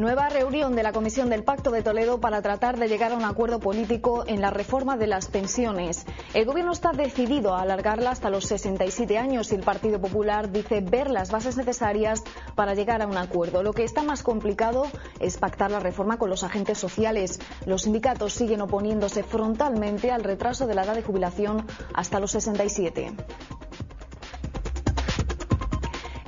Nueva reunión de la Comisión del Pacto de Toledo para tratar de llegar a un acuerdo político en la reforma de las pensiones. El Gobierno está decidido a alargarla hasta los 67 años y el Partido Popular dice ver las bases necesarias para llegar a un acuerdo. Lo que está más complicado es pactar la reforma con los agentes sociales. Los sindicatos siguen oponiéndose frontalmente al retraso de la edad de jubilación hasta los 67.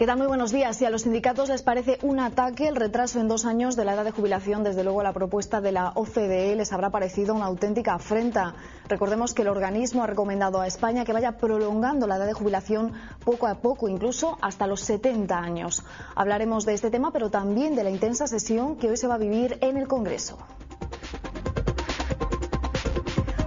¿Qué tal? Muy buenos días. Si a los sindicatos les parece un ataque el retraso en dos años de la edad de jubilación, desde luego la propuesta de la OCDE les habrá parecido una auténtica afrenta. Recordemos que el organismo ha recomendado a España que vaya prolongando la edad de jubilación poco a poco, incluso hasta los 70 años. Hablaremos de este tema, pero también de la intensa sesión que hoy se va a vivir en el Congreso.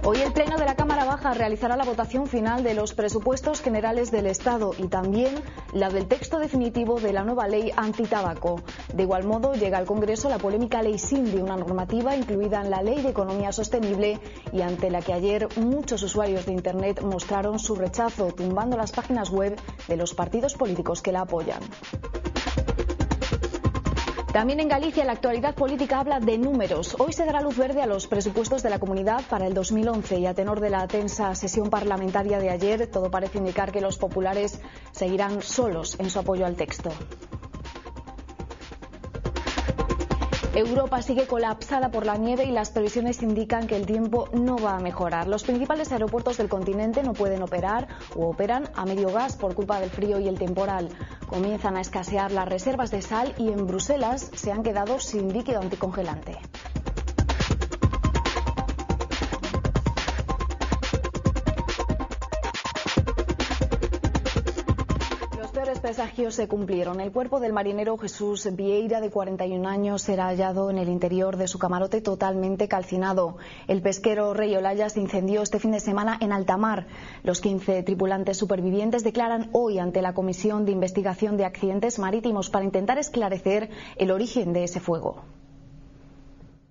Hoy el Pleno de la Cámara Baja realizará la votación final de los presupuestos generales del Estado y también la del texto definitivo de la nueva ley antitabaco. De igual modo, llega al Congreso la polémica Ley SINDI, una normativa incluida en la Ley de Economía Sostenible y ante la que ayer muchos usuarios de Internet mostraron su rechazo, tumbando las páginas web de los partidos políticos que la apoyan. También en Galicia la actualidad política habla de números. Hoy se dará luz verde a los presupuestos de la comunidad para el 2011 y a tenor de la tensa sesión parlamentaria de ayer, todo parece indicar que los populares seguirán solos en su apoyo al texto. Europa sigue colapsada por la nieve y las previsiones indican que el tiempo no va a mejorar. Los principales aeropuertos del continente no pueden operar o operan a medio gas por culpa del frío y el temporal. Comienzan a escasear las reservas de sal y en Bruselas se han quedado sin líquido anticongelante. Presagios se cumplieron. El cuerpo del marinero Jesús Vieira, de 41 años, será hallado en el interior de su camarote totalmente calcinado. El pesquero Rey Olaya se incendió este fin de semana en alta mar. Los 15 tripulantes supervivientes declaran hoy ante la Comisión de Investigación de Accidentes Marítimos para intentar esclarecer el origen de ese fuego.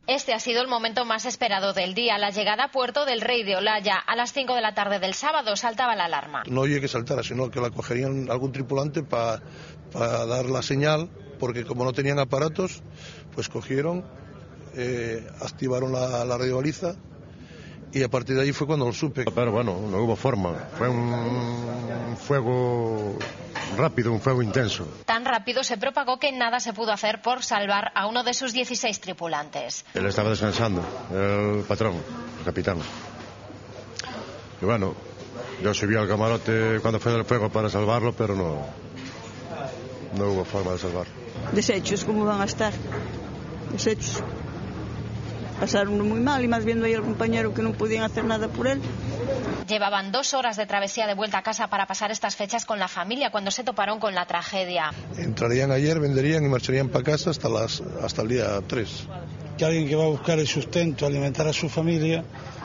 Este ha sido el momento más esperado del día, la llegada a puerto del Rey de Olaya. A las 5 de la tarde del sábado saltaba la alarma. No oye que saltara, sino que la cogerían algún tripulante para dar la señal, porque como no tenían aparatos, pues cogieron, eh, activaron la, la radiobaliza y a partir de ahí fue cuando lo supe. Pero bueno, no hubo forma, fue un fuego rápido, un fuego intenso. Tan rápido se propagó que nada se pudo hacer por salvar a uno de sus 16 tripulantes. Él estaba descansando, el patrón, el capitán. Y bueno, yo subí al camarote cuando fue el fuego para salvarlo, pero no, no hubo forma de salvarlo. Desechos, ¿cómo van a estar? Desechos. Pasaron muy mal y más viendo ahí al compañero que no podían hacer nada por él. Llevaban dos horas de travesía de vuelta a casa para pasar estas fechas con la familia cuando se toparon con la tragedia. Entrarían ayer, venderían y marcharían para casa hasta, las, hasta el día 3. Que alguien que va a buscar el sustento, alimentar a su familia,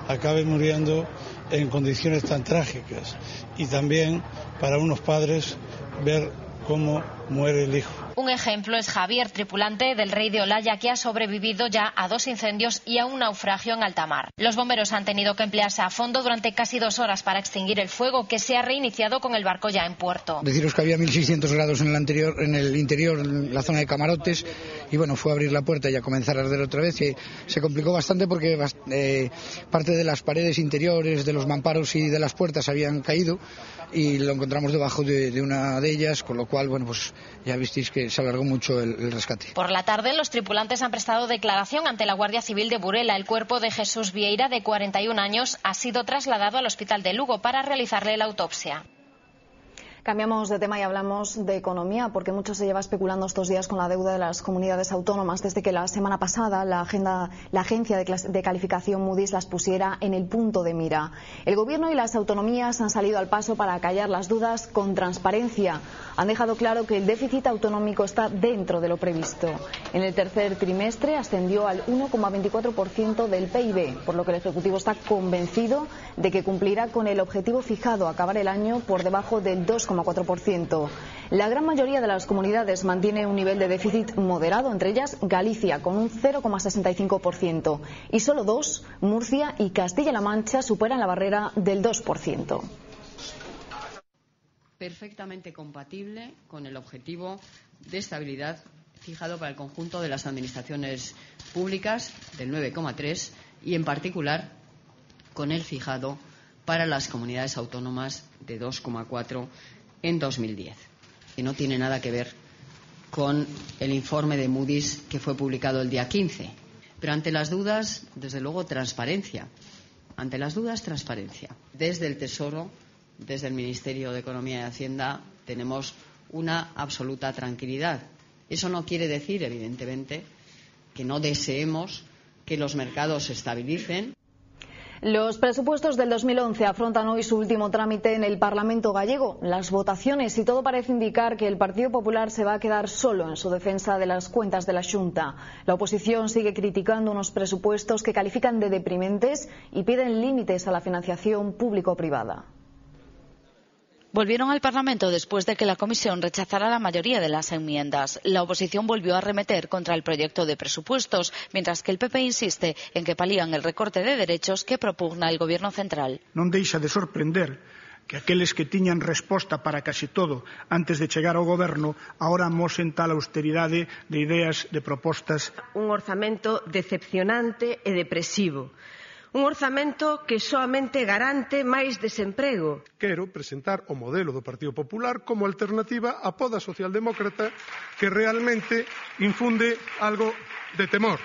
acabe muriendo en condiciones tan trágicas. Y también para unos padres ver cómo muere el hijo. Un ejemplo es Javier, tripulante del Rey de Olaya, que ha sobrevivido ya a dos incendios y a un naufragio en alta mar. Los bomberos han tenido que emplearse a fondo durante casi dos horas para extinguir el fuego, que se ha reiniciado con el barco ya en puerto. Deciros que había 1.600 grados en el, anterior, en el interior, en la zona de camarotes, y bueno, fue a abrir la puerta y a comenzar a arder otra vez. Y se complicó bastante porque eh, parte de las paredes interiores, de los mamparos y de las puertas habían caído y lo encontramos debajo de, de una de ellas, con lo cual, bueno, pues ya visteis que se alargó mucho el, rescate. Por la tarde, los tripulantes han prestado declaración ante la Guardia Civil de Burela. El cuerpo de Jesús Vieira, de 41 años, ha sido trasladado al hospital de Lugo para realizarle la autopsia. Cambiamos de tema y hablamos de economía, porque mucho se lleva especulando estos días con la deuda de las comunidades autónomas desde que la semana pasada la, agenda, la agencia de, calificación Moody's las pusiera en el punto de mira. El Gobierno y las autonomías han salido al paso para callar las dudas con transparencia. Han dejado claro que el déficit autonómico está dentro de lo previsto. En el tercer trimestre ascendió al 1,24% del PIB, por lo que el Ejecutivo está convencido de que cumplirá con el objetivo fijado, acabar el año por debajo del 2,5%. La gran mayoría de las comunidades mantiene un nivel de déficit moderado, entre ellas Galicia, con un 0,65%, y solo dos, Murcia y Castilla-La Mancha, superan la barrera del 2%. Perfectamente compatible con el objetivo de estabilidad fijado para el conjunto de las administraciones públicas del 9,3 y, en particular, con el fijado para las comunidades autónomas de 2,4 en 2010, que no tiene nada que ver con el informe de Moody's que fue publicado el día 15. Pero ante las dudas, desde luego, transparencia. Ante las dudas, transparencia. Desde el Tesoro, desde el Ministerio de Economía y Hacienda, tenemos una absoluta tranquilidad. Eso no quiere decir, evidentemente, que no deseemos que los mercados se estabilicen. Los presupuestos del 2011 afrontan hoy su último trámite en el Parlamento gallego. Las votaciones y todo parece indicar que el Partido Popular se va a quedar solo en su defensa de las cuentas de la Junta. La oposición sigue criticando unos presupuestos que califican de deprimentes y piden límites a la financiación público-privada Volvieron al Parlamento después de que la Comisión rechazara la mayoría de las enmiendas. La oposición volvió a remeter contra el proyecto de presupuestos, mientras que el PP insiste en que palían el recorte de derechos que propugna el Gobierno central. Non deixa de sorprender que aqueles que tiñan resposta para casi todo antes de chegar ao goberno agora mosen tal austeridade de ideas, de propostas. Un orzamento decepcionante e depresivo un orzamento que soamente garante máis desemprego. Quero presentar o modelo do Partido Popular como alternativa á poda socialdemócrata que realmente infunde algo de temor.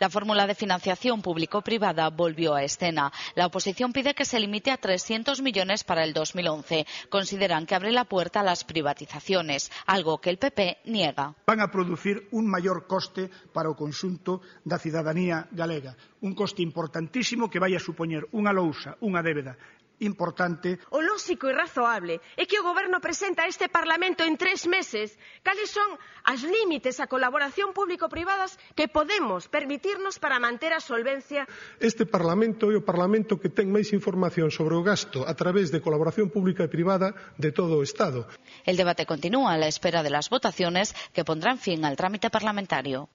La fórmula de financiación público-privada volvió a escena. La oposición pide que se limite a 300 millones para el 2011. Consideran que abre la puerta a las privatizaciones, algo que el PP niega. Van a producir un maior coste para o conxunto da cidadanía galega. Un coste importantísimo que vai a supoñer unha lousa, unha débeda importante. O lóxico e razoable é que o Goberno presenta a este Parlamento en tres meses cales son as límites á colaboración público-privadas que podemos permitirnos para manter a solvencia. Este Parlamento é o Parlamento que ten máis información sobre o gasto a través de colaboración pública e privada de todo o Estado. El debate continúa a la espera de las votaciones que pondrán fin al trámite parlamentario.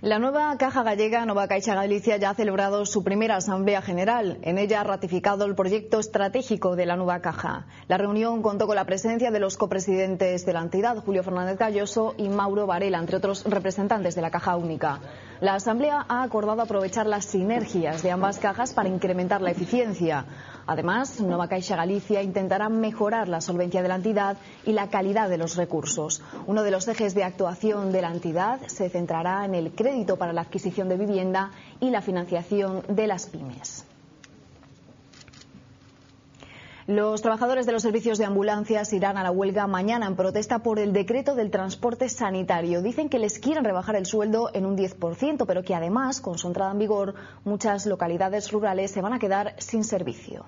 La nueva Caja Gallega, Nova Caixa Galicia, ya ha celebrado su primera Asamblea General. En ella ha ratificado el proyecto estratégico de la nueva Caja. La reunión contó con la presencia de los copresidentes de la entidad, Julio Fernández Galloso y Mauro Varela, entre otros representantes de la Caja Única. La Asamblea ha acordado aprovechar las sinergias de ambas cajas para incrementar la eficiencia. Además, Nova Caixa Galicia intentará mejorar la solvencia de la entidad y la calidad de los recursos. Uno de los ejes de actuación de la entidad se centrará en el crédito para la adquisición de vivienda y la financiación de las pymes. Los trabajadores de los servicios de ambulancias irán a la huelga mañana en protesta por el decreto del transporte sanitario. Dicen que les quieren rebajar el sueldo en un 10%, pero que además, con su entrada en vigor, muchas localidades rurales se van a quedar sin servicio.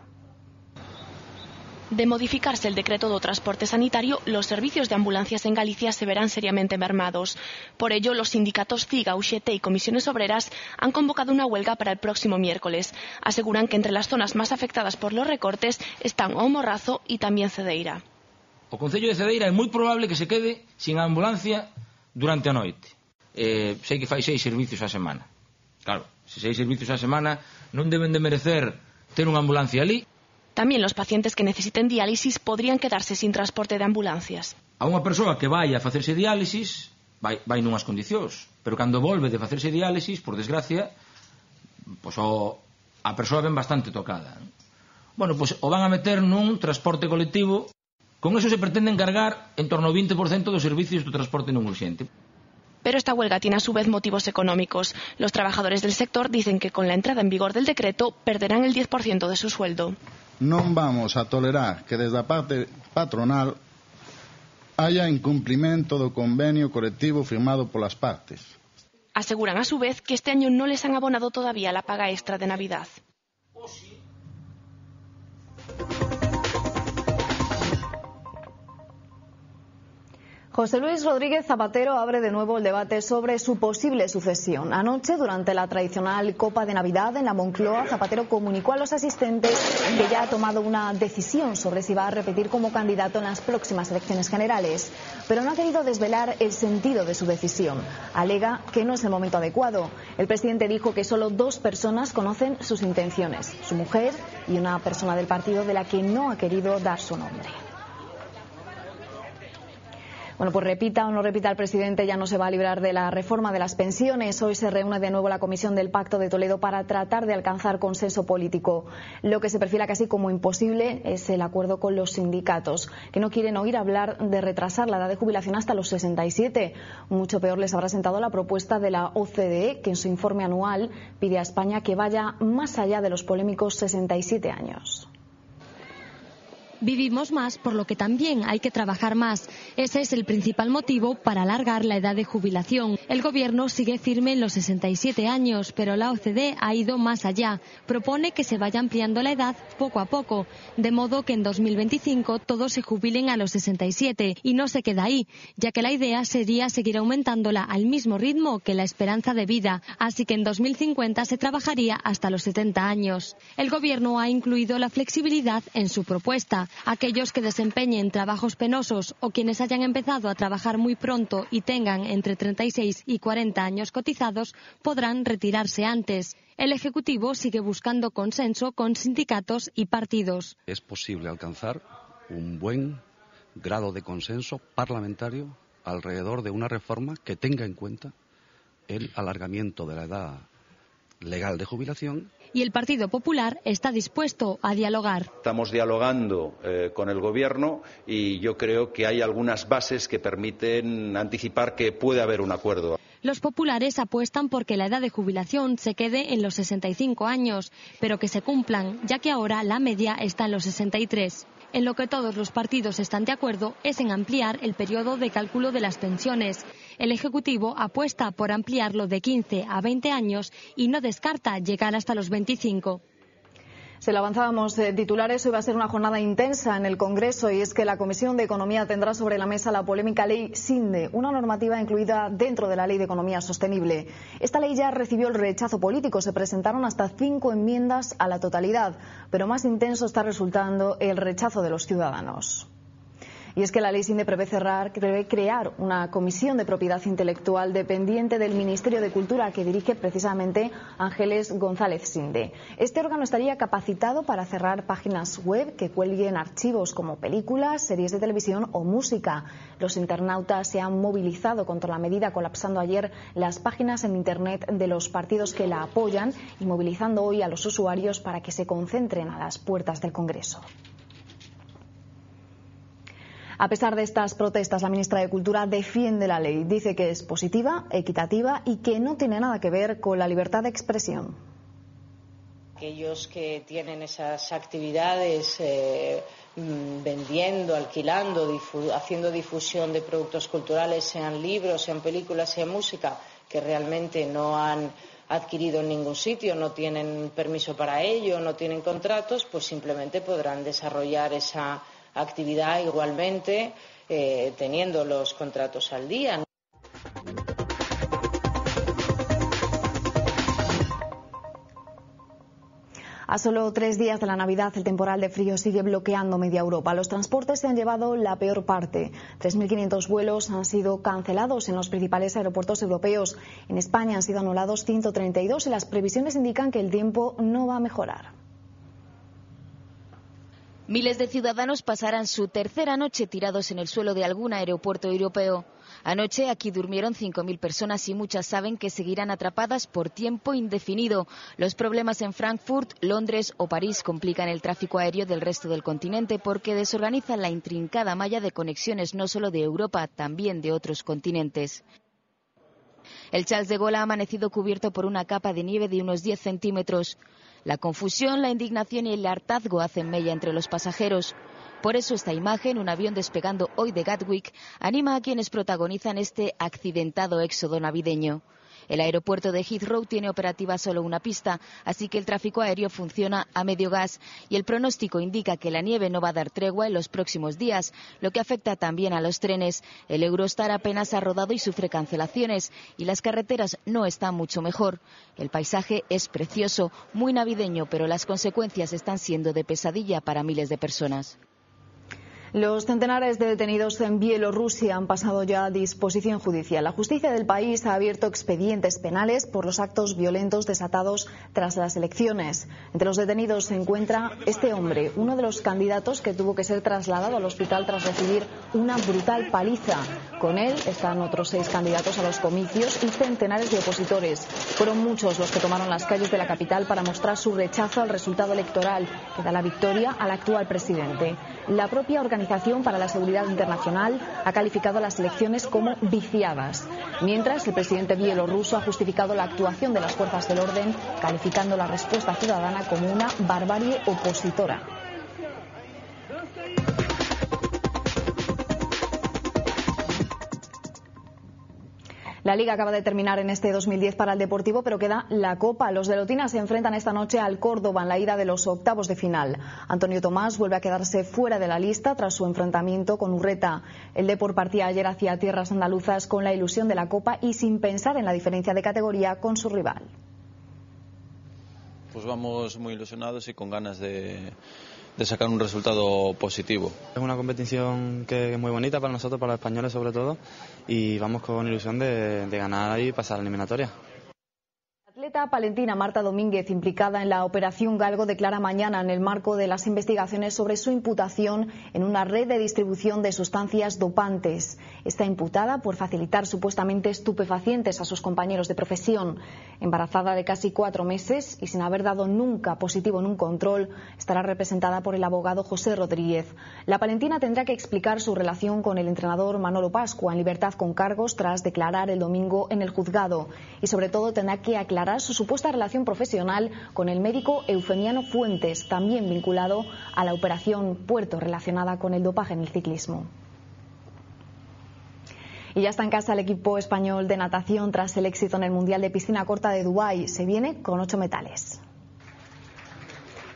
De modificarse el decreto do transporte sanitario, los servicios de ambulancias en Galicia se verán seriamente mermados. Por ello, los sindicatos CIGA, UGT y Comisiones Obreras han convocado una huelga para el próximo miércoles. Aseguran que entre las zonas más afectadas por los recortes están O Morrazo y también Cedeira. O Concello de Cedeira é moi probable que se quede sin ambulancia durante a noite. Eh, sei que fai seis servicios a semana. Claro, se seis servicios a semana non deben de merecer ter unha ambulancia ali Tamén los pacientes que necesiten diálisis podrían quedarse sin transporte de ambulancias. A unha persoa que vai a facerse diálisis vai, vai nunhas condicións, pero cando volve de facerse diálisis, por desgracia, pois o, a persoa ven bastante tocada. Non? Bueno, pois o van a meter nun transporte colectivo Con eso se pretende encargar en torno ao 20% dos servicios do transporte non urxente. Pero esta huelga tiene a su vez motivos económicos. Los trabajadores del sector dicen que con la entrada en vigor del decreto perderán el 10% de su sueldo non vamos a tolerar que desde a parte patronal haya incumplimento do convenio colectivo firmado polas partes. Aseguran a su vez que este año no les han abonado todavía la paga extra de Navidad. José Luis Rodríguez Zapatero abre de nuevo el debate sobre su posible sucesión. Anoche, durante la tradicional Copa de Navidad en la Moncloa, Zapatero comunicó a los asistentes que ya ha tomado una decisión sobre si va a repetir como candidato en las próximas elecciones generales, pero no ha querido desvelar el sentido de su decisión. Alega que no es el momento adecuado. El presidente dijo que solo dos personas conocen sus intenciones, su mujer y una persona del partido de la que no ha querido dar su nombre. Bueno, pues repita o no repita el presidente, ya no se va a librar de la reforma de las pensiones. Hoy se reúne de nuevo la Comisión del Pacto de Toledo para tratar de alcanzar consenso político. Lo que se perfila casi como imposible es el acuerdo con los sindicatos, que no quieren oír hablar de retrasar la edad de jubilación hasta los 67. Mucho peor les habrá sentado la propuesta de la OCDE, que en su informe anual pide a España que vaya más allá de los polémicos 67 años. Vivimos más, por lo que también hay que trabajar más. Ese es el principal motivo para alargar la edad de jubilación. El Gobierno sigue firme en los 67 años, pero la OCDE ha ido más allá. Propone que se vaya ampliando la edad poco a poco, de modo que en 2025 todos se jubilen a los 67 y no se queda ahí, ya que la idea sería seguir aumentándola al mismo ritmo que la esperanza de vida. Así que en 2050 se trabajaría hasta los 70 años. El Gobierno ha incluido la flexibilidad en su propuesta. Aquellos que desempeñen trabajos penosos o quienes hayan empezado a trabajar muy pronto y tengan entre 36 y 40 años cotizados podrán retirarse antes. El Ejecutivo sigue buscando consenso con sindicatos y partidos. Es posible alcanzar un buen grado de consenso parlamentario alrededor de una reforma que tenga en cuenta el alargamiento de la edad legal de jubilación y el Partido Popular está dispuesto a dialogar. Estamos dialogando eh, con el Gobierno y yo creo que hay algunas bases que permiten anticipar que puede haber un acuerdo. Los populares apuestan por que la edad de jubilación se quede en los 65 años, pero que se cumplan, ya que ahora la media está en los 63. En lo que todos los partidos están de acuerdo es en ampliar el periodo de cálculo de las pensiones. El Ejecutivo apuesta por ampliarlo de 15 a 20 años y no descarta llegar hasta los 25. Se lo avanzábamos de titulares, hoy va a ser una jornada intensa en el Congreso y es que la Comisión de Economía tendrá sobre la mesa la polémica ley SINDE, una normativa incluida dentro de la Ley de Economía Sostenible. Esta ley ya recibió el rechazo político, se presentaron hasta cinco enmiendas a la totalidad, pero más intenso está resultando el rechazo de los ciudadanos. Y es que la ley SINDE prevé, cerrar, crear una comisión de propiedad intelectual dependiente del Ministerio de Cultura que dirige precisamente Ángeles González Sinde. Este órgano estaría capacitado para cerrar páginas web que cuelguen archivos como películas, series de televisión o música. Los internautas se han movilizado contra la medida, colapsando ayer las páginas en Internet de los partidos que la apoyan y movilizando hoy a los usuarios para que se concentren a las puertas del Congreso. A pesar de estas protestas, la ministra de Cultura defiende la ley. Dice que es positiva, equitativa y que no tiene nada que ver con la libertad de expresión. Aquellos que tienen esas actividades eh, mm, vendiendo, alquilando, haciendo difusión de productos culturales, sean libros, sean películas, sean música, que realmente no han adquirido en ningún sitio, no tienen permiso para ello, no tienen contratos, pues simplemente podrán desarrollar esa actividad igualmente eh, teniendo los contratos al día. A solo tres días de la Navidad, el temporal de frío sigue bloqueando media Europa. Los transportes se han llevado la peor parte. 3.500 vuelos han sido cancelados en los principales aeropuertos europeos. En España han sido anulados 132 y las previsiones indican que el tiempo no va a mejorar. Miles de ciudadanos pasarán su tercera noche tirados en el suelo de algún aeropuerto europeo. Anoche aquí durmieron 5.000 personas y muchas saben que seguirán atrapadas por tiempo indefinido. Los problemas en Frankfurt, Londres o París complican el tráfico aéreo del resto del continente porque desorganizan la intrincada malla de conexiones no solo de Europa, también de otros continentes. El Charles de Gaulle ha amanecido cubierto por una capa de nieve de unos 10 centímetros. La confusión, la indignación y el hartazgo hacen mella entre los pasajeros. Por eso esta imagen, un avión despegando hoy de Gatwick, anima a quienes protagonizan este accidentado éxodo navideño. El aeropuerto de Heathrow tiene operativa solo una pista, así que el tráfico aéreo funciona a medio gas y el pronóstico indica que la nieve no va a dar tregua en los próximos días, lo que afecta también a los trenes. El Eurostar apenas ha rodado y sufre cancelaciones y las carreteras no están mucho mejor. El paisaje es precioso, muy navideño, pero las consecuencias están siendo de pesadilla para miles de personas. Los centenares de detenidos en Bielorrusia han pasado ya a disposición judicial. La justicia del país ha abierto expedientes penales por los actos violentos desatados tras las elecciones. Entre los detenidos se encuentra este hombre, uno de los candidatos que tuvo que ser trasladado al hospital tras recibir una brutal paliza. Con él están otros seis candidatos a los comicios y centenares de opositores. Fueron muchos los que tomaron las calles de la capital para mostrar su rechazo al resultado electoral que da la victoria al actual presidente. La propia Organización para la Seguridad Internacional ha calificado las elecciones como viciadas, mientras el presidente bielorruso ha justificado la actuación de las fuerzas del orden, calificando la respuesta ciudadana como una barbarie opositora. La liga acaba de terminar en este 2010 para el Deportivo, pero queda la Copa. Los de Lotina se enfrentan esta noche al Córdoba en la ida de los octavos de final. Antonio Tomás vuelve a quedarse fuera de la lista tras su enfrentamiento con Urreta. El Deport partía ayer hacia tierras andaluzas con la ilusión de la Copa y sin pensar en la diferencia de categoría con su rival. Pues vamos muy ilusionados y con ganas de de sacar un resultado positivo. Es una competición que es muy bonita para nosotros, para los españoles sobre todo, y vamos con ilusión de, de ganar y pasar a la eliminatoria atleta palentina Marta Domínguez, implicada en la Operación Galgo, declara mañana en el marco de las investigaciones sobre su imputación en una red de distribución de sustancias dopantes. Está imputada por facilitar supuestamente estupefacientes a sus compañeros de profesión. Embarazada de casi cuatro meses y sin haber dado nunca positivo en un control, estará representada por el abogado José Rodríguez. La palentina tendrá que explicar su relación con el entrenador Manolo Pascua en libertad con cargos tras declarar el domingo en el juzgado y sobre todo tendrá que aclarar su supuesta relación profesional con el médico Eufemiano Fuentes, también vinculado a la operación Puerto relacionada con el dopaje en el ciclismo. Y ya está en casa el equipo español de natación tras el éxito en el Mundial de Piscina Corta de Dubái. Se viene con ocho metales.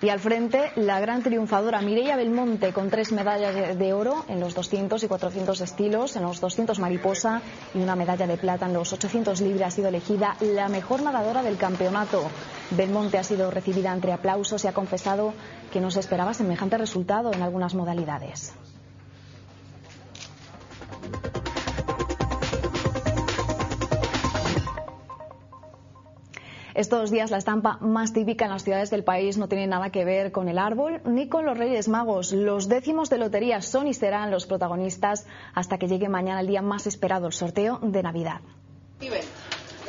Y al frente, la gran triunfadora Mireia Belmonte con tres medallas de oro en los 200 y 400 estilos, en los 200 mariposa y una medalla de plata en los 800 libres ha sido elegida la mejor nadadora del campeonato. Belmonte ha sido recibida entre aplausos y ha confesado que no se esperaba semejante resultado en algunas modalidades. Estos días la estampa más típica en las ciudades del país no tiene nada que ver con el árbol ni con los Reyes Magos. Los décimos de lotería son y serán los protagonistas hasta que llegue mañana el día más esperado, el sorteo de Navidad.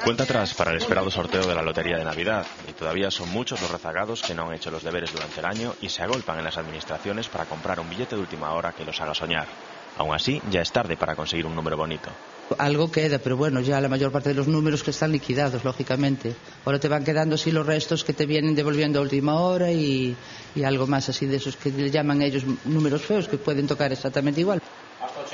Cuenta atrás para el esperado sorteo de la Lotería de Navidad y todavía son muchos los rezagados que no han hecho los deberes durante el año y se agolpan en las administraciones para comprar un billete de última hora que los haga soñar. Aún así, ya es tarde para conseguir un número bonito. Algo queda, pero bueno, ya la mayor parte de los números que están liquidados, lógicamente. Ahora te van quedando así los restos que te vienen devolviendo a última hora y, y algo más así de esos que le llaman ellos números feos, que pueden tocar exactamente igual.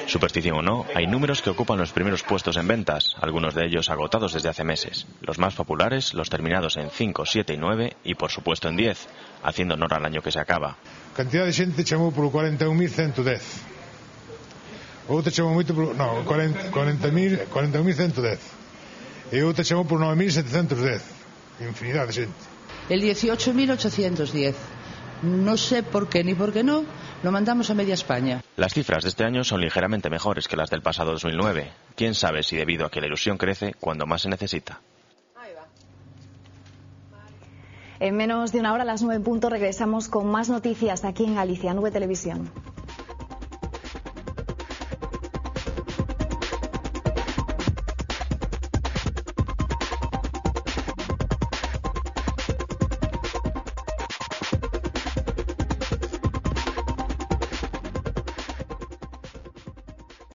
Superstición o no, hay números que ocupan los primeros puestos en ventas, algunos de ellos agotados desde hace meses. Los más populares, los terminados en 5, 7 y 9 y por supuesto en 10, haciendo honor al año que se acaba. Cantidad de gente chamou por 41.110. Outra chamou moito por... No, 40.110. 40, e outra chamou por 9.710. Infinidad de gente. El 18.810. No sé por qué ni por qué no, lo mandamos a media España. Las cifras de este año son ligeramente mejores que las del pasado 2009. Quién sabe si debido a que la ilusión crece cuando más se necesita. En menos de una hora, a las nueve puntos, regresamos con más noticias aquí en Galicia, Nube Televisión.